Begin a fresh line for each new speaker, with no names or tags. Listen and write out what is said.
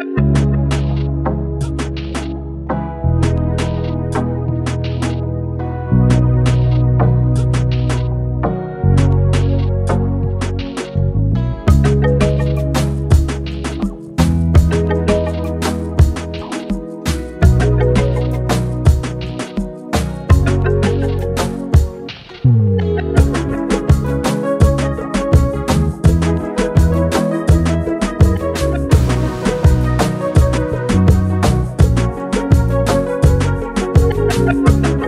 you Bye.